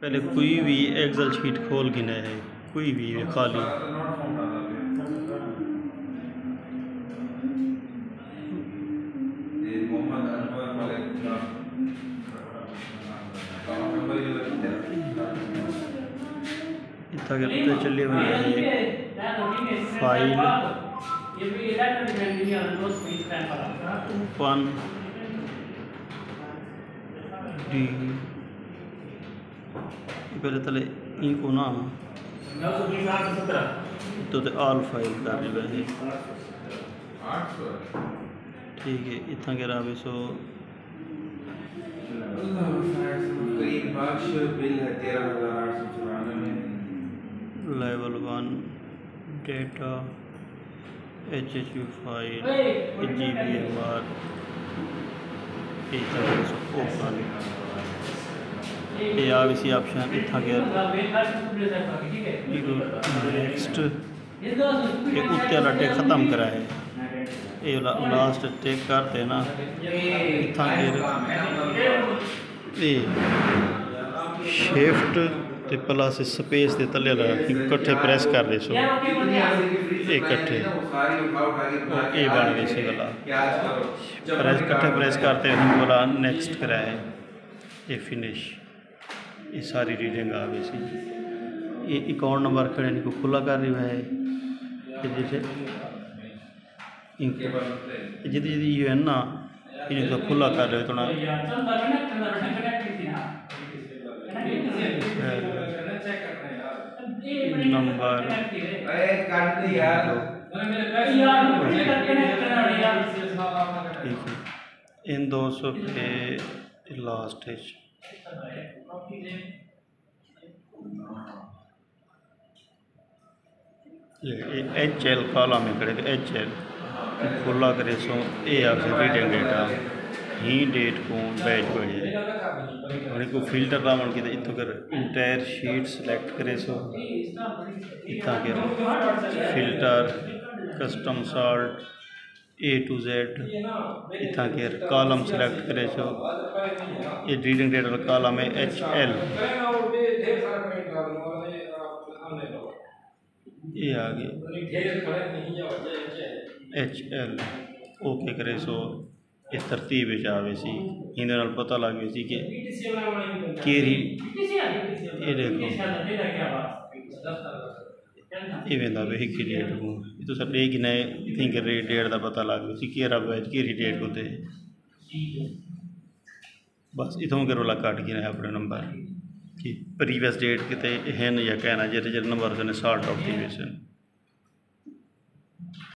پہلے کوئی بھی ایکزل شیٹ کھول گنا ہے، کوئی بھی خالی۔ اتنا چلے ہوئے فائل۔ اوپن ڈی پہلے تلے این کو نا تو تے آل فائل کر رہے ہیں ٹھیک ہے اتنا کہ رابے سو۔ Level one data H H U file G B M R open. یہ آگے آپشن اتنا کہ جی نیکسٹ۔ یہ اتنے والا ٹیک ختم کرا ہے۔ یہ لاسٹ ٹیک کرتے نا اتنا کہ شفٹ تے پلس سپیس دے تلے والا کٹھے پریس کر دے سو۔ یہ کٹھے یہ بن گئی سی گلا۔ پریس کٹھے پریس کرتے ہم بولا نیکسٹ کرا ہے۔ یہ فنش۔ یہ ساری ریڈنگ آ گئی سی یہ اکاؤنٹ نمبر کھڑے ان کو کھلا کر رہی ہے جیسے جدی جدی یہ ہے نا انہیں تو کھلا کر رہے تو نا نمبر ان دو سو پہ لاسٹ ہے ایچ ایل کالم میں کرے ایچ ایل کھلا کرے سو اے آپ سے ریڈنگ ڈیٹا ہی ڈیٹ کو بیچ بڑھے اور کو فلٹر راون کی اتو کر انٹائر شیٹ سلیکٹ کرے سو اتنا کر filter custom sort A to Z اتنا کر کالم سلیکٹ کرے سو یہ ریڈنگ ڈیٹا کالم ہے ایچ ایل یہ آگے ایچ ایل اوکے کرے سو اس ترتیب آئے سی ہندے نال پتہ لگ گئی سی کہ کیری یہ دیکھو یہ ویندا وے ایک ڈیٹ کو یہ تو سب ایک نئے تھنک ریٹ ڈیٹ دا پتہ لگ گئی سی کیرا بیچ کیری ڈیٹ کو تے بس اتوں کے رولا کٹ گیا ہے اپنے نمبر کہ پریویس ڈیٹ کتے ہیں یا کہنا جیسے جیسے نمبر سے